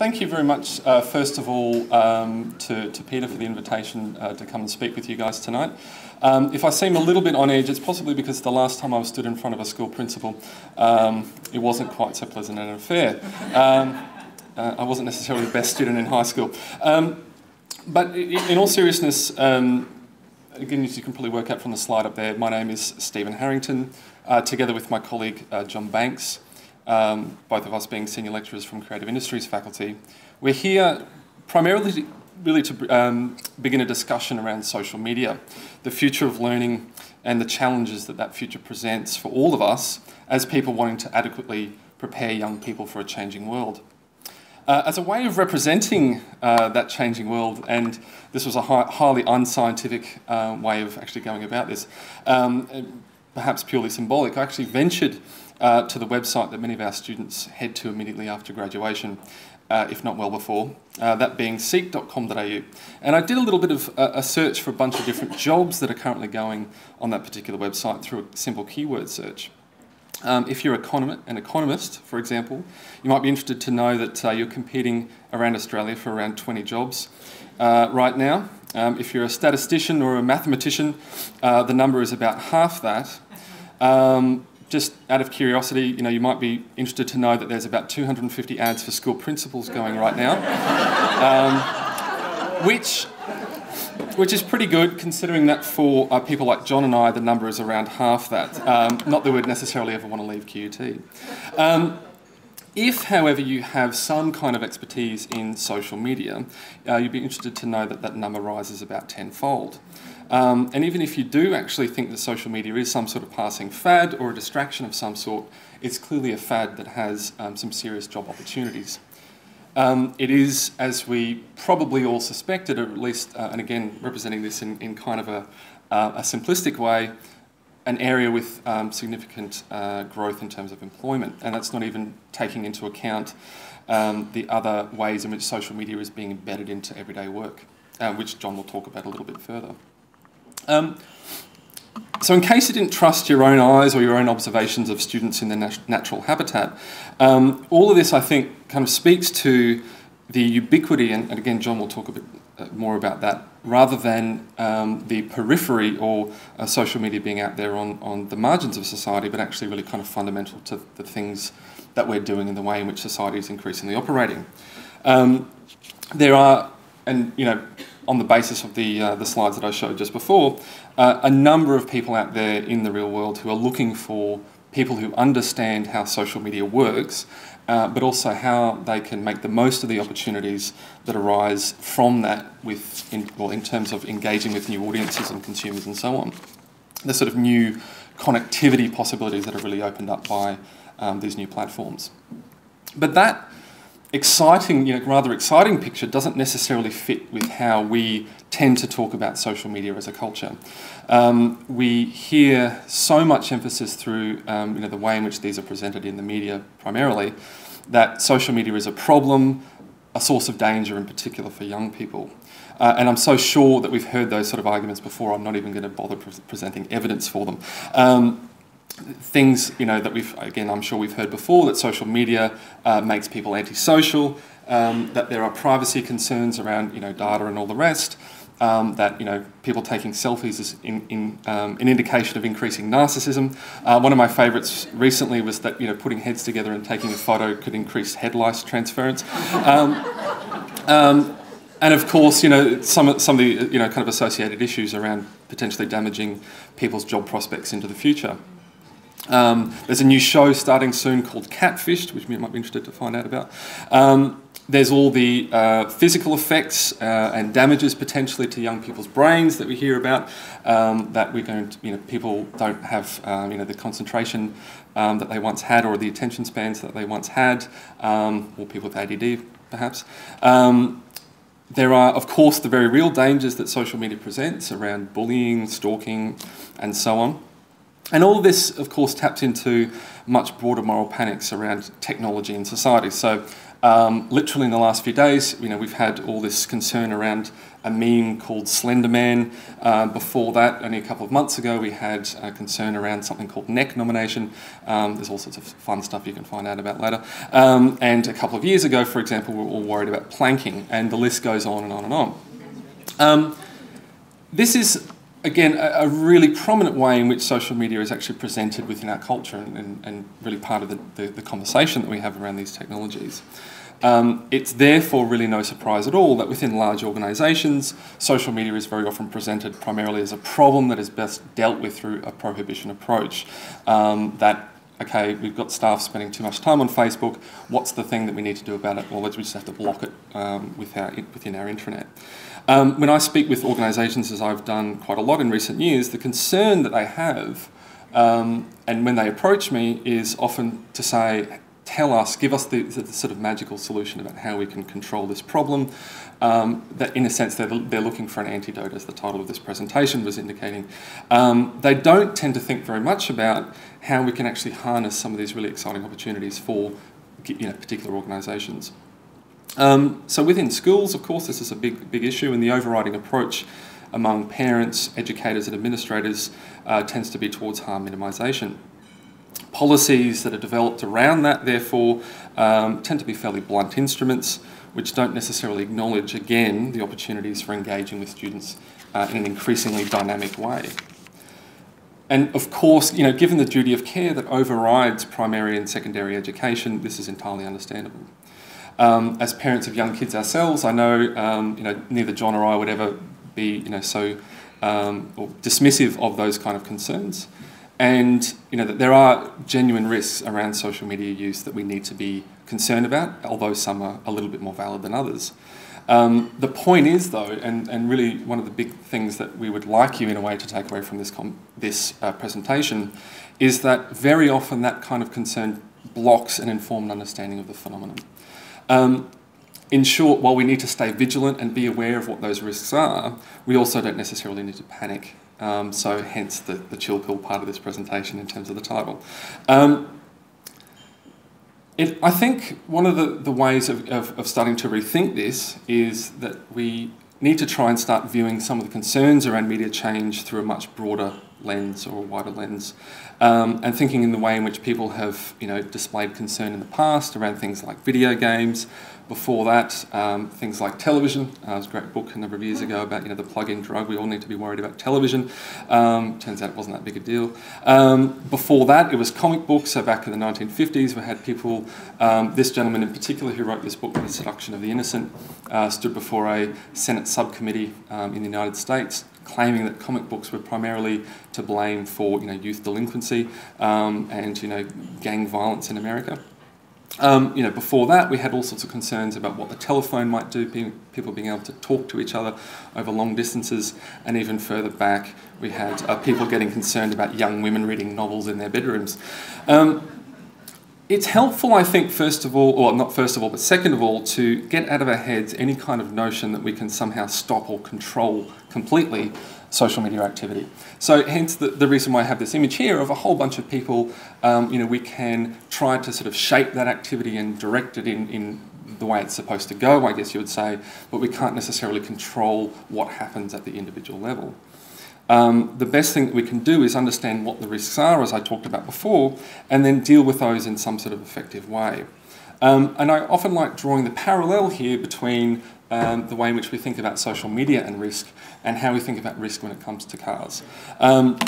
thank you very much, uh, first of all, um, to, to Peter for the invitation uh, to come and speak with you guys tonight. Um, if I seem a little bit on edge, it's possibly because the last time I stood in front of a school principal, um, it wasn't quite so pleasant an affair. Um, uh, I wasn't necessarily the best student in high school. Um, but in, in, all seriousness, um, again, as you can probably work out from the slide up there, my name is Stephen Harrington, uh, together with my colleague uh, John Banks, um, both of us being senior lecturers from Creative Industries faculty. We're here primarily really to um, begin a discussion around social media, the future of learning and the challenges that that future presents for all of us as people wanting to adequately prepare young people for a changing world. Uh, as a way of representing uh, that changing world, and this was a hi highly unscientific uh, way of actually going about this, um, perhaps purely symbolic, I actually ventured uh, to the website that many of our students head to immediately after graduation uh, if not well before, uh, that being seek.com.au. And I did a little bit of a, search for a bunch of different jobs that are currently going on that particular website through a simple keyword search. Um, if you're an economist, for example, you might be interested to know that uh, you're competing around Australia for around 20 jobs uh, right now. Um, if you're a statistician or a mathematician, uh, the number is about half that. Um, just out of curiosity, you know, you might be interested to know that there's about 250 ads for school principals going right now, um, which, which is pretty good considering that for uh, people like John and I, the number is around half that. Um, not that we'd necessarily ever want to leave QUT. If, however, you have some kind of expertise in social media, uh, you'd be interested to know that that number rises about tenfold. Um, and even if you do actually think that social media is some sort of passing fad or a distraction of some sort, it's clearly a fad that has um, some serious job opportunities. Um, it is, as we probably all suspected, or at least, uh, and again, representing this in, in kind of a, uh, a simplistic way, an area with um, significant uh, growth in terms of employment. And that's not even taking into account um, the other ways in which social media is being embedded into everyday work, uh, which John will talk about a little bit further. Um, so in case you didn't trust your own eyes or your own observations of students in their nat natural habitat, um, all of this I think kind of speaks to the ubiquity, and, and again John will talk a bit more about that, rather than um, the periphery or uh, social media being out there on, on the margins of society, but actually really kind of fundamental to the things that we're doing and the way in which society is increasingly operating. Um, there are, and you know, on the basis of the, uh, the slides that I showed just before, uh, a number of people out there in the real world who are looking for people who understand how social media works, uh, but also how they can make the most of the opportunities that arise from that with, in, well, in terms of engaging with new audiences and consumers and so on. The sort of new connectivity possibilities that are really opened up by um, these new platforms. But that exciting, you know, rather exciting picture doesn't necessarily fit with how we tend to talk about social media as a culture. Um, we hear so much emphasis through um, you know, the way in which these are presented in the media primarily that social media is a problem, a source of danger in particular for young people. Uh, and I'm so sure that we've heard those sort of arguments before, I'm not even going to bother pre presenting evidence for them. Um, things you know that we've again I'm sure we've heard before that social media uh, makes people antisocial, um, that there are privacy concerns around you know data and all the rest. Um, that you know people taking selfies is in, in, um, an indication of increasing narcissism. Uh, one of my favourites recently was that you know putting heads together and taking a photo could increase head lice transference. Um, um, and of course, you know some some of the you know kind of associated issues around potentially damaging people's job prospects into the future. Um, there's a new show starting soon called Catfished, which you might be interested to find out about. Um, there's all the uh, physical effects uh, and damages potentially to young people's brains that we hear about. Um, that we're going to, you know, people don't have, um, you know, the concentration um, that they once had or the attention spans that they once had, um, or people with ADD perhaps. there are, of course, the very real dangers that social media presents around bullying, stalking, and so on. And all this, of course, taps into much broader moral panics around technology and society. So, Um, literally in the last few days, you know, we've had all this concern around a meme called Slenderman. Uh, before that, only a couple of months ago, we had a concern around something called neknomination. Um, there's all sorts of fun stuff you can find out about later. Um, and a couple of years ago, for example, we were all worried about planking, and the list goes on and on and on. Um, this is again, a, a, really prominent way in which social media is actually presented within our culture and, and, and really part of the, the, the, conversation that we have around these technologies. Um, it's therefore really no surprise at all that within large organisations, social media is very often presented primarily as a problem that is best dealt with through a prohibition approach. Um, that okay, we've got staff spending too much time on Facebook. What's the thing that we need to do about it? Well, we just have to block it um, with our, within our intranet. Um, when I speak with organisations, as I've done quite a lot in recent years, the concern that they have, um, and when they approach me, is often to say, tell us, give us the, the, sort of magical solution about how we can control this problem. Um, that, in a sense, they're, they're looking for an antidote, as the title of this presentation was indicating. Um, they don't tend to think very much about how we can actually harness some of these really exciting opportunities for you know, particular organisations. Um, so within schools, of course, this is a big, big issue, and the overriding approach among parents, educators, and administrators uh, tends to be towards harm minimisation. Policies that are developed around that, therefore, um, tend to be fairly blunt instruments, which don't necessarily acknowledge, again, the opportunities for engaging with students uh, in an increasingly dynamic way. And of course, you know, given the duty of care that overrides primary and secondary education, this is entirely understandable. Um, as parents of young kids ourselves, I know um, you know neither John or I would ever be you know so um, or dismissive of those kind of concerns, and you know that there are genuine risks around social media use that we need to be concerned about, although some are a little bit more valid than others. Um, the point is, though, and, and really one of the big things that we would like you in a way to take away from this, this uh, presentation is that very often that kind of concern blocks an informed understanding of the phenomenon. Um, in short, while we need to stay vigilant and be aware of what those risks are, we also don't necessarily need to panic. Um, so hence the, the chill pill part of this presentation in terms of the title. Um, it, I think one of the, the ways of, of, of starting to rethink this is that we need to try and start viewing some of the concerns around media change through a much broader lens or a wider lens, um, and thinking in the way in which people have you know displayed concern in the past around things like video games. Before that, um, things like television. Uh, was a great book a number of years ago about you know the plug-in drug. We all need to be worried about television. Um, turns out it wasn't that big a deal. Um, before that, it was comic books. So back in the 1950s, we had people. Um, this gentleman in particular, who wrote this book, The Seduction of the Innocent, uh, stood before a Senate subcommittee um, in the United States claiming that comic books were primarily to blame for you know, youth delinquency um, and you know, gang violence in America. Um, you know, before that, we had all sorts of concerns about what the telephone might do, people being able to talk to each other over long distances, and even further back, we had uh, people getting concerned about young women reading novels in their bedrooms. Um, it's helpful, I think, first of all, or not first of all, but second of all, to get out of our heads any kind of notion that we can somehow stop or control completely social media activity. So hence the, the reason why I have this image here of a whole bunch of people, um, you know, we can try to sort of shape that activity and direct it in, in the way it's supposed to go, I guess you would say, but we can't necessarily control what happens at the individual level um, the best thing that we can do is understand what the risks are, as I talked about before, and then deal with those in some sort of effective way. Um, and I often like drawing the parallel here between um, the way in which we think about social media and risk and how we think about risk when it comes to cars. Um,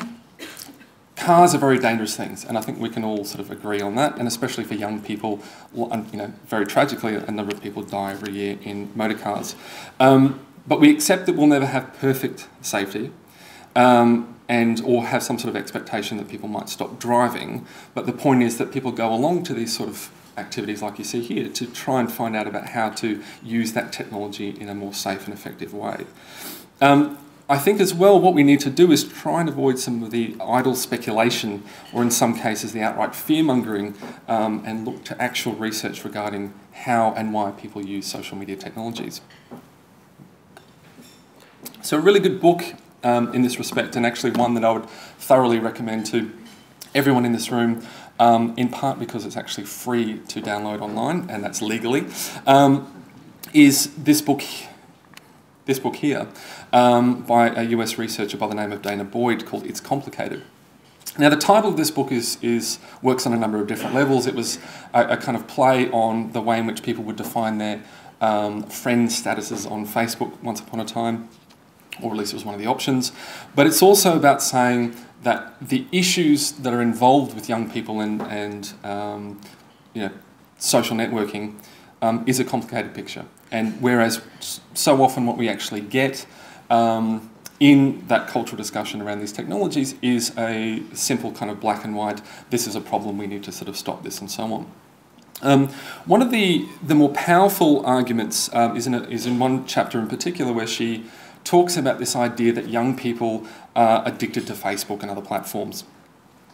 cars are very dangerous things, and I think we can all sort of agree on that, and especially for young people, you know, very tragically, a number of people die every year in motor cars. Um, but we accept that we'll never have perfect safety, um, and or have some sort of expectation that people might stop driving. But the point is that people go along to these sort of activities like you see here to try and find out about how to use that technology in a more safe and effective way. Um, I think as well what we need to do is try and avoid some of the idle speculation or in some cases the outright fear-mongering um, and look to actual research regarding how and why people use social media technologies. So a really good book um, in this respect, and actually one that I would thoroughly recommend to everyone in this room um, in part because it's actually free to download online, and that's legally, um, is this book. This book here, um, by a US researcher by the name of danah boyd, called "It's Complicated." Now, the title of this book is, is works on a number of different levels. It was a, a kind of play on the way in which people would define their um, friend statuses on Facebook once upon a time, or at least it was one of the options. But it's also about saying that the issues that are involved with young people and, and um, you know, social networking um, is a complicated picture. And whereas so often what we actually get um, in that cultural discussion around these technologies is a simple kind of black and white, this is a problem, we need to sort of stop this and so on. Um, one of the, the more powerful arguments um, is, in a, is in one chapter in particular where she talks about this idea that young people are addicted to Facebook and other platforms.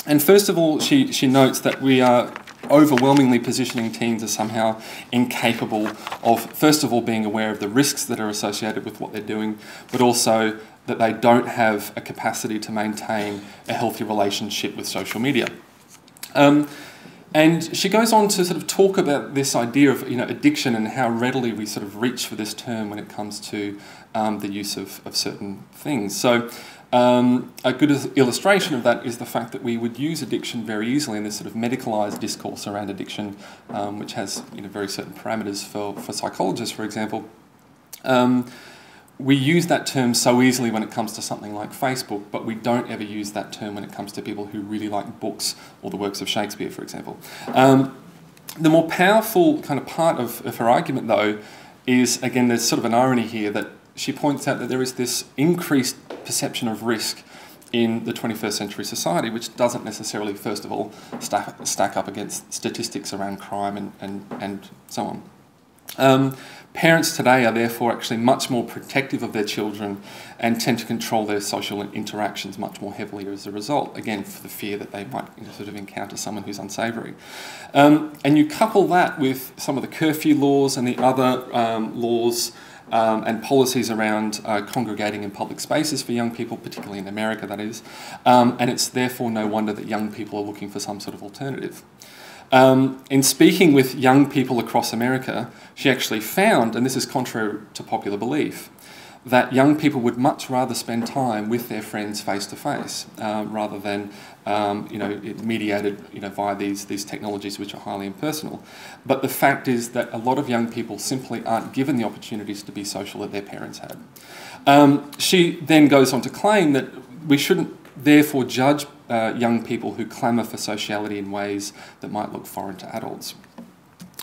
And first of all, she, she notes that we are overwhelmingly positioning teens as somehow incapable of, first of all, being aware of the risks that are associated with what they're doing, but also that they don't have a capacity to maintain a healthy relationship with social media. Um, and she goes on to sort of talk about this idea of you know addiction and how readily we sort of reach for this term when it comes to um, the use of, of certain things. So um, a good illustration of that is the fact that we would use addiction very easily in this sort of medicalised discourse around addiction, um, which has you know very certain parameters for, for psychologists, for example. We use that term so easily when it comes to something like Facebook, but we don't ever use that term when it comes to people who really like books or the works of Shakespeare, for example. Um, the more powerful kind of part of, of her argument, though, is again, there's sort of an irony here that she points out that there is this increased perception of risk in the 21st century society, which doesn't necessarily, first of all, stack, stack up against statistics around crime and, and, and so on. Um, Parents today are therefore actually much more protective of their children and tend to control their social interactions much more heavily as a result, again, for the fear that they might sort of encounter someone who's unsavoury. Um, and you couple that with some of the curfew laws and the other um, laws um, and policies around uh, congregating in public spaces for young people, particularly in America, that is. Um, and it's therefore no wonder that young people are looking for some sort of alternative. Um, in speaking with young people across America, she actually found, and this is contrary to popular belief, that young people would much rather spend time with their friends face to face rather than um, you know, mediated you know, via these, these technologies which are highly impersonal. But the fact is that a lot of young people simply aren't given the opportunities to be social that their parents had. Um, she then goes on to claim that we shouldn't therefore judge uh, young people who clamour for sociality in ways that might look foreign to adults.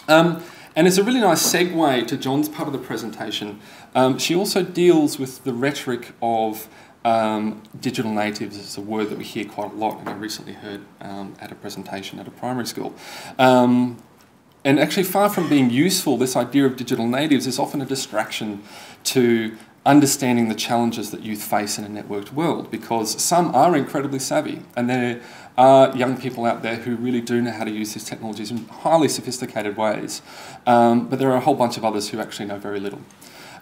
Um, and it's a really nice segue to John's part of the presentation. Um, she also deals with the rhetoric of um, digital natives. It's a word that we hear quite a lot, and I recently heard um, at a presentation at a primary school. Um, and actually, far from being useful, this idea of digital natives is often a distraction to understanding the challenges that youth face in a networked world because some are incredibly savvy and there are young people out there who really do know how to use these technologies in highly sophisticated ways, um, but there are a whole bunch of others who actually know very little.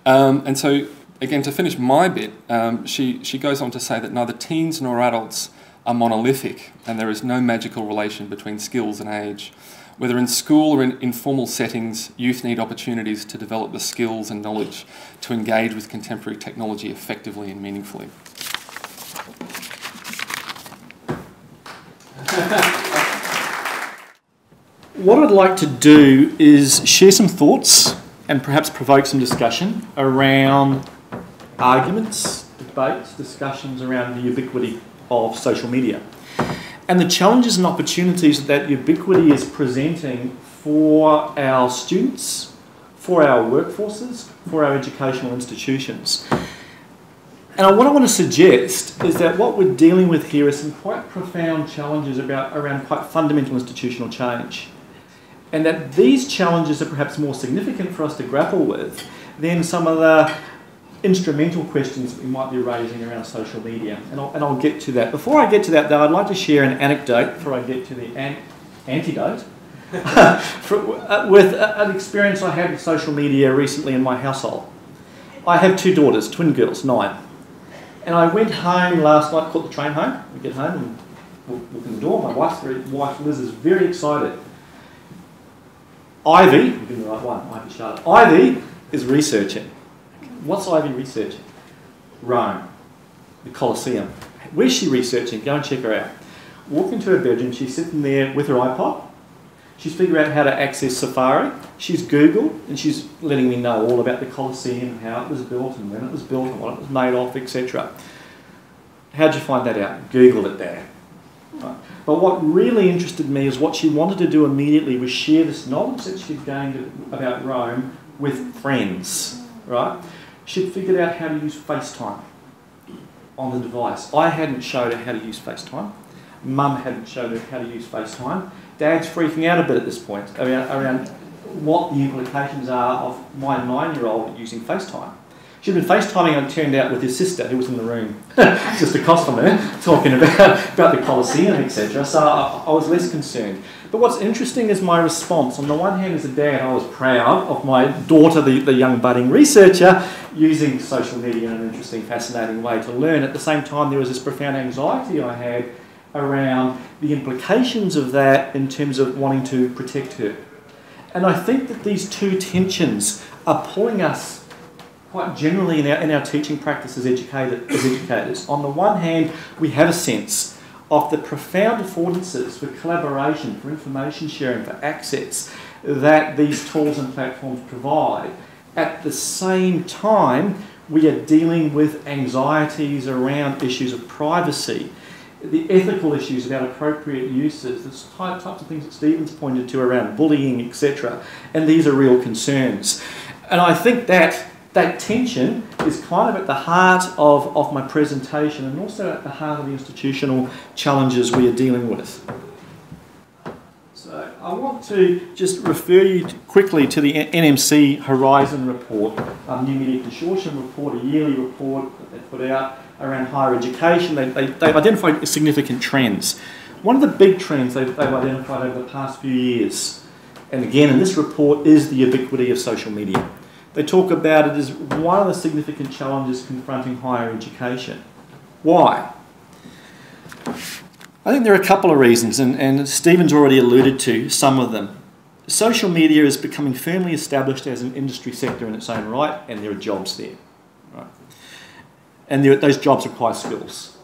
Um, and so, again, to finish my bit, um, she, she goes on to say that neither teens nor adults are monolithic and there is no magical relation between skills and age. Whether in school or in informal settings, youth need opportunities to develop the skills and knowledge to engage with contemporary technology effectively and meaningfully. what I'd like to do is share some thoughts and perhaps provoke some discussion around arguments, debates, discussions around the ubiquity of social media and the challenges and opportunities that ubiquity is presenting for our students, for our workforces, for our educational institutions. And what I want to suggest is that what we're dealing with here is some quite profound challenges about, around quite fundamental institutional change. And that these challenges are perhaps more significant for us to grapple with than some of the instrumental questions that we might be raising around social media. And I'll, and I'll get to that. Before I get to that, though, I'd like to share an anecdote before I get to the an- antidote. For, uh, with an experience I had with social media recently in my household. I have two daughters, twin girls, nine. And I went home last night, caught the train home. We get home and walk in the door. My wife's very, wife Liz is very excited. Ivy, we're getting the right one, Ivy Charlotte. Ivy is researching. What's Ivy researching? Rome, the Colosseum. Where's she researching? Go and check her out. Walk into her bedroom, she's sitting there with her iPod. She's figuring out how to access Safari. She's Googled and she's letting me know all about the Colosseum, how it was built and when it was built and what it was made of, etc. How'd you find that out? Google it there. Right. But what really interested me is what she wanted to do immediately was share this knowledge that she'd gained about Rome with friends. Right? She'd figured out how to use FaceTime on the device. I hadn't showed her how to use FaceTime. Mum hadn't showed her how to use FaceTime. Dad's freaking out a bit at this point around, around what the implications are of my nine-year-old using FaceTime. She'd been FaceTiming and turned out with his sister who was in the room, just across from her, talking about, about the Colosseum, etc. So I, I, was less concerned. But what's interesting is my response. On the one hand, as a dad, I was proud of my daughter, the, the young budding researcher, using social media in an interesting, fascinating way to learn. At the same time, there was this profound anxiety I had around the implications of that in terms of wanting to protect her. And I think that these two tensions are pulling us quite generally in our, in our teaching practice as, as educators. On the one hand, we have a sense of the profound affordances for collaboration, for information sharing, for access that these tools and platforms provide. At the same time, we are dealing with anxieties around issues of privacy the ethical issues about appropriate uses, the types of things that Stephen's pointed to around bullying, etc. And these are real concerns. And I think that that tension is kind of at the heart of, of my presentation and also at the heart of the institutional challenges we are dealing with. So I want to just refer you to quickly to the NMC Horizon report, a New Media Consortium report, a yearly report that they put out around higher education. They, they, they've identified significant trends. One of the big trends they've, they've identified over the past few years, and again in this report, is the ubiquity of social media. They talk about it as one of the significant challenges confronting higher education. Why? I think there are a couple of reasons, and, and Stephen's already alluded to some of them. Social media is becoming firmly established as an industry sector in its own right, and there are jobs there and those jobs require skills.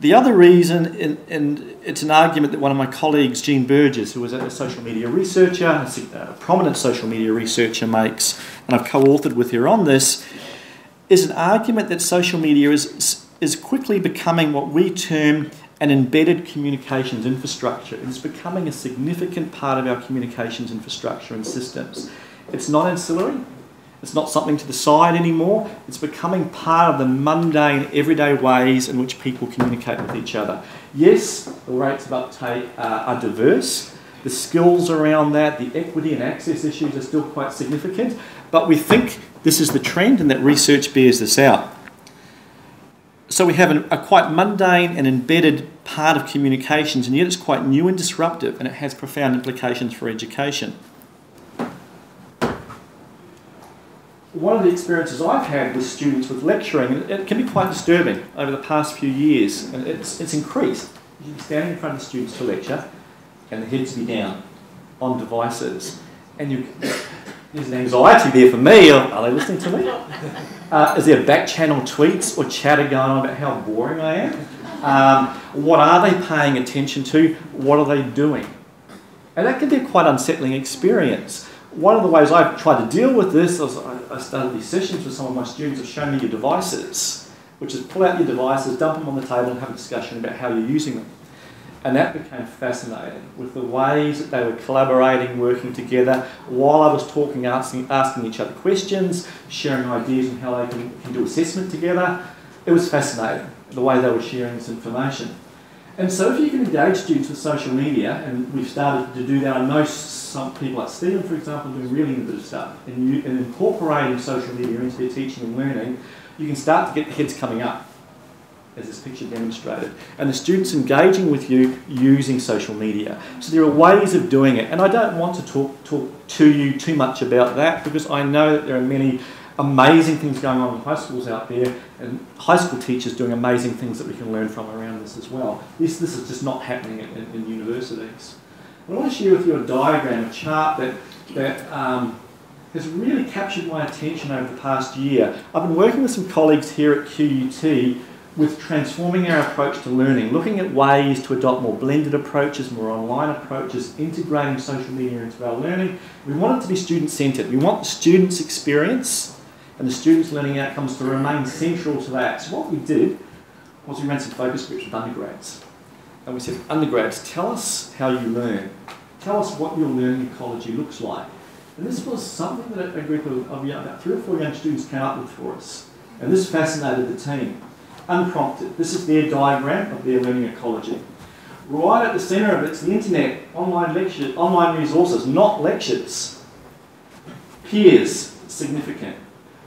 The other reason, and it's an argument that one of my colleagues, Jean Burgess, who was a social media researcher, a prominent social media researcher, makes, and I've co authored with her on this, is an argument that social media is, is quickly becoming what we term an embedded communications infrastructure. It's becoming a significant part of our communications infrastructure and systems. It's not ancillary, it's not something to the side anymore. It's becoming part of the mundane, everyday ways in which people communicate with each other. Yes, the rates of uptake are diverse. The skills around that, the equity and access issues are still quite significant, but we think this is the trend and that research bears this out. So we have an, a quite mundane and embedded part of communications, and yet it's quite new and disruptive, and it has profound implications for education. One of the experiences I've had with students with lecturing, and it can be quite disturbing over the past few years, and it's, it's increased. You be standing in front of students to lecture, and the heads be down on devices, and you, there's an anxiety there for me. Are they listening to me? Uh, is there back channel tweets or chatter going on about how boring I am? Um, what are they paying attention to? What are they doing? And that can be a quite unsettling experience one of the ways I've tried to deal with this is I started these sessions with some of my students of show me your devices, which is pull out your devices, dump them on the table and have a discussion about how you're using them. And that became fascinating with the ways that they were collaborating, working together, while I was talking, asking, asking each other questions, sharing ideas on how they can, can do assessment together. It was fascinating, the way they were sharing this information. And so if you can engage students with social media, and we've started to do that, I know some people like Stephen, for example, doing really innovative stuff, and, you, and incorporating social media into their teaching and learning, you can start to get the kids coming up, as this picture demonstrated, and the students engaging with you using social media. So there are ways of doing it, and I don't want to talk, talk to you too much about that because I know that there are many amazing things going on in high schools out there, and high school teachers doing amazing things that we can learn from around this as well. This, this is just not happening in, in, in universities. I want to share with you a diagram, a chart that, that um, has really captured my attention over the past year. I've been working with some colleagues here at QUT with transforming our approach to learning, looking at ways to adopt more blended approaches, more online approaches, integrating social media into our learning. We want it to be student centred. We want the student's experience and the student's learning outcomes to remain central to that. So, what we did was we ran some focus groups with undergrads. And we said, undergrads, tell us how you learn. Tell us what your learning ecology looks like. And this was something that a group of, of young, about three or four young students came up with for us. And this fascinated the team unprompted. This is their diagram of their learning ecology. Right at the centre of it is the internet, online lectures, online resources, not lectures. Peers, significant.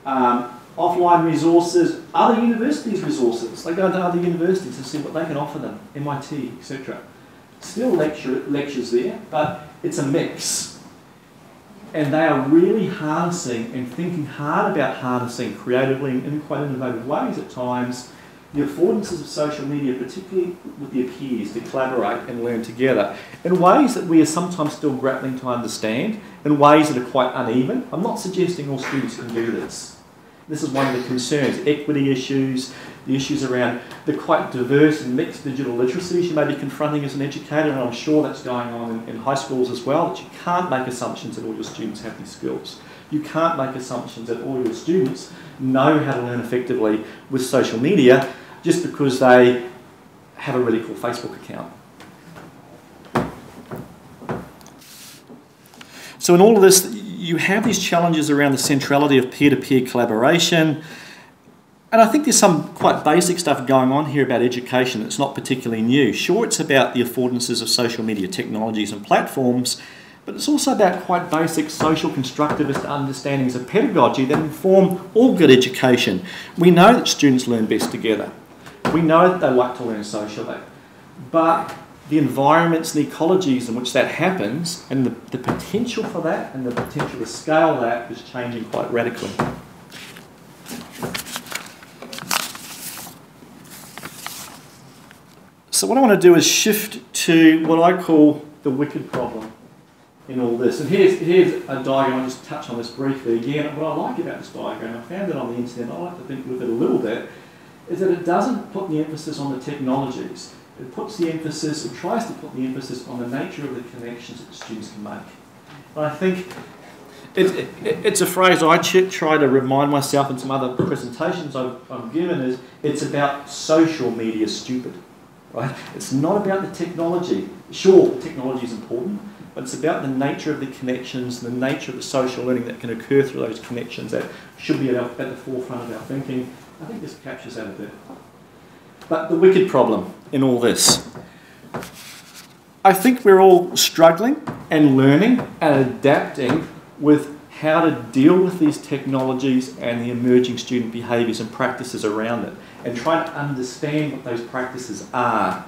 Um, offline resources, other universities' resources. They go to other universities to see what they can offer them, MIT, etc. Still lecture, lectures there, but it's a mix. And they are really harnessing and thinking hard about harnessing creatively and in quite innovative ways at times the affordances of social media, particularly with their peers, to collaborate and learn together in ways that we are sometimes still grappling to understand, in ways that are quite uneven. I'm not suggesting all students can do this. This is one of the concerns equity issues, the issues around the quite diverse and mixed digital literacies you may be confronting as an educator, and I'm sure that's going on in, in high schools as well, that you can't make assumptions that all your students have these skills. You can't make assumptions that all your students know how to learn effectively with social media just because they have a really cool Facebook account. So, in all of this, you have these challenges around the centrality of peer to peer collaboration. And I think there's some quite basic stuff going on here about education that's not particularly new. Sure, it's about the affordances of social media technologies and platforms, but it's also about quite basic social constructivist understandings of pedagogy that inform all good education. We know that students learn best together. We know that they like to learn socially, but the environments and ecologies in which that happens and the, the potential for that and the potential to scale that is changing quite radically. So, what I want to do is shift to what I call the wicked problem in all this. And here's, here's a diagram, I'll just touch on this briefly again. What I like about this diagram, I found it on the internet, I like to think with it a little bit, is that it doesn't put the emphasis on the technologies. It puts the emphasis, it tries to put the emphasis on the nature of the connections that students can make. And I think it, it, it's a phrase I try to remind myself in some other presentations I've, I've given is it's about social media stupid. Right? It's not about the technology. Sure, technology is important, but it's about the nature of the connections, the nature of the social learning that can occur through those connections that should be at, our, at the forefront of our thinking I think this captures that a bit. But the wicked problem in all this. I think we're all struggling and learning and adapting with how to deal with these technologies and the emerging student behaviours and practices around it and trying to understand what those practices are.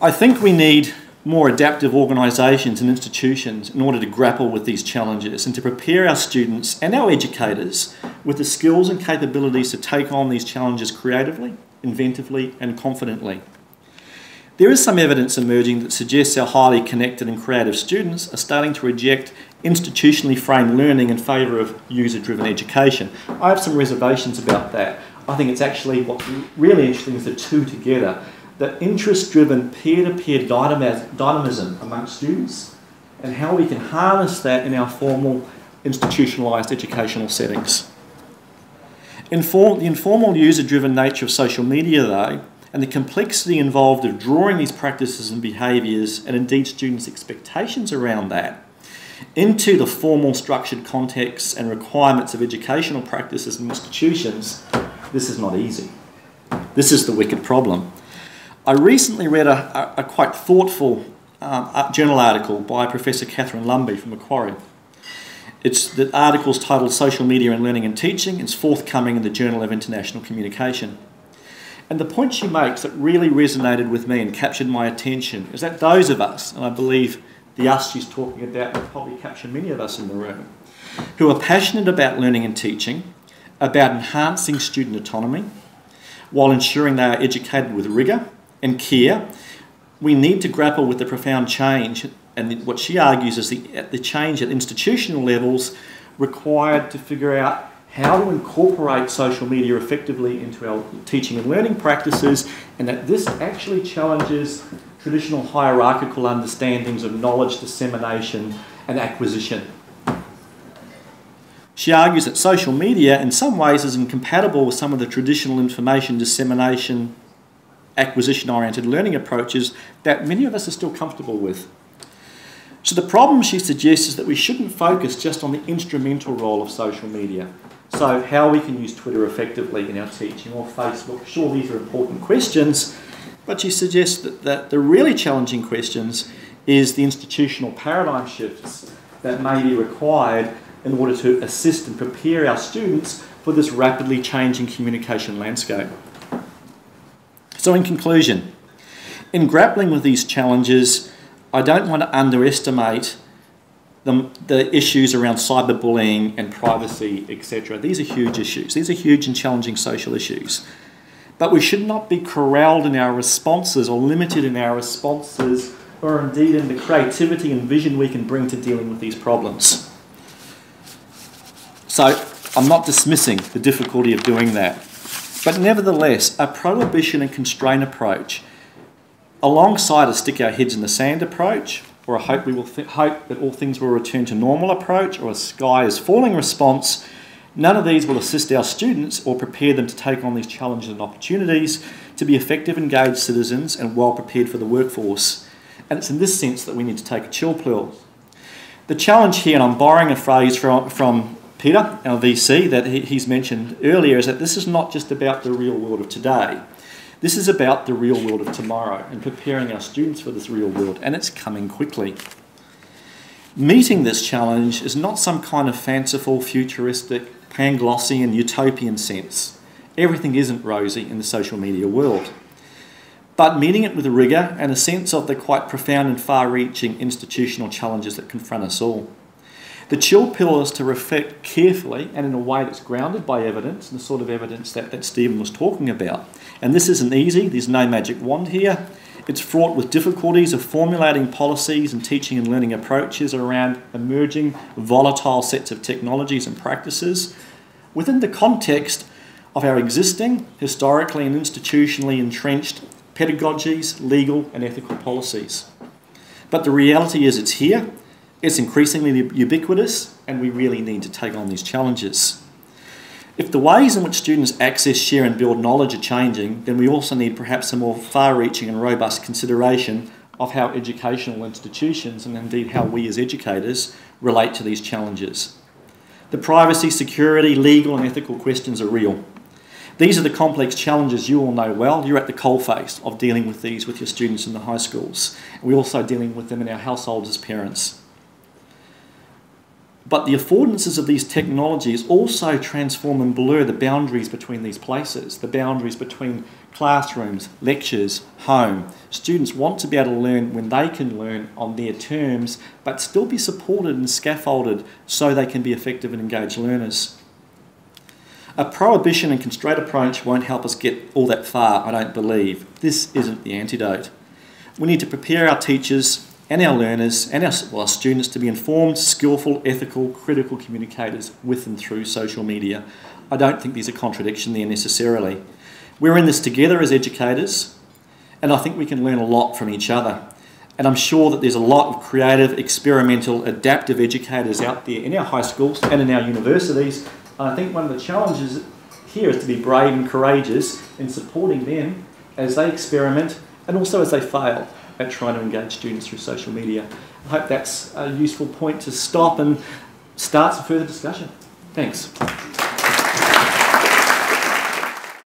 I think we need more adaptive organisations and institutions in order to grapple with these challenges and to prepare our students and our educators with the skills and capabilities to take on these challenges creatively, inventively, and confidently. There is some evidence emerging that suggests our highly connected and creative students are starting to reject institutionally framed learning in favour of user driven education. I have some reservations about that. I think it's actually what's really interesting is the two together the interest driven peer to peer dynamism amongst students and how we can harness that in our formal institutionalised educational settings. Inform, the informal user driven nature of social media, though, and the complexity involved of drawing these practices and behaviours, and indeed students' expectations around that, into the formal structured contexts and requirements of educational practices and institutions, this is not easy. This is the wicked problem. I recently read a, a, a quite thoughtful um, journal article by Professor Catherine Lumby from Macquarie. It's the article's titled Social Media and Learning and Teaching. It's forthcoming in the Journal of International Communication. And the point she makes that really resonated with me and captured my attention is that those of us, and I believe the us she's talking about will probably capture many of us in the room, who are passionate about learning and teaching, about enhancing student autonomy, while ensuring they are educated with rigour and care. We need to grapple with the profound change, and what she argues is the, the change at institutional levels required to figure out how to incorporate social media effectively into our teaching and learning practices, and that this actually challenges traditional hierarchical understandings of knowledge dissemination and acquisition. She argues that social media, in some ways, is incompatible with some of the traditional information dissemination, acquisition oriented learning approaches that many of us are still comfortable with. So, the problem she suggests is that we shouldn't focus just on the instrumental role of social media. So, how we can use Twitter effectively in our teaching or Facebook. Sure, these are important questions, but she suggests that, that the really challenging questions is the institutional paradigm shifts that may be required in order to assist and prepare our students for this rapidly changing communication landscape. So, in conclusion, in grappling with these challenges, I don't want to underestimate the, the issues around cyberbullying and privacy, etc. These are huge issues. These are huge and challenging social issues. But we should not be corralled in our responses or limited in our responses or indeed in the creativity and vision we can bring to dealing with these problems. So I'm not dismissing the difficulty of doing that. But nevertheless, a prohibition and constraint approach, alongside a stick our heads in the sand approach, or a hope we will hope that all things will return to normal approach, or a sky is falling response, None of these will assist our students or prepare them to take on these challenges and opportunities to be effective, engaged citizens and well prepared for the workforce. And it's in this sense that we need to take a chill pill. The challenge here, and I'm borrowing a phrase from, from Peter, our VC, that he's mentioned earlier, is that this is not just about the real world of today. This is about the real world of tomorrow and preparing our students for this real world, and it's coming quickly. Meeting this challenge is not some kind of fanciful, futuristic, Panglossian utopian sense. Everything isn't rosy in the social media world. But meeting it with a rigour and a sense of the quite profound and far reaching institutional challenges that confront us all. The chill pill is to reflect carefully and in a way that's grounded by evidence, the sort of evidence that, that Stephen was talking about. And this isn't easy, there's no magic wand here. It's fraught with difficulties of formulating policies and teaching and learning approaches around emerging volatile sets of technologies and practices within the context of our existing, historically and institutionally entrenched pedagogies, legal and ethical policies. But the reality is it's here, it's increasingly ubiquitous, and we really need to take on these challenges. If the ways in which students access, share, and build knowledge are changing, then we also need perhaps a more far reaching and robust consideration of how educational institutions, and indeed how we as educators, relate to these challenges. The privacy, security, legal, and ethical questions are real. These are the complex challenges you all know well. You're at the coalface of dealing with these with your students in the high schools. We're also dealing with them in our households as parents. But the affordances of these technologies also transform and blur the boundaries between these places, the boundaries between classrooms, lectures, home. Students want to be able to learn when they can learn on their terms, but still be supported and scaffolded so they can be effective and engaged learners. A prohibition and constraint approach won't help us get all that far, I don't believe. This isn't the antidote. We need to prepare our teachers and our learners and our, well, our students to be informed, skillful, ethical, critical communicators with and through social media. I don't think there's a contradiction there necessarily. We're in this together as educators, and I think we can learn a lot from each other. And I'm sure that there's a lot of creative, experimental, adaptive educators out there in our high schools and in our universities. And I think one of the challenges here is to be brave and courageous in supporting them as they experiment and also as they fail at trying to engage students through social media. I hope that's a useful point to stop and start some further discussion. Thanks.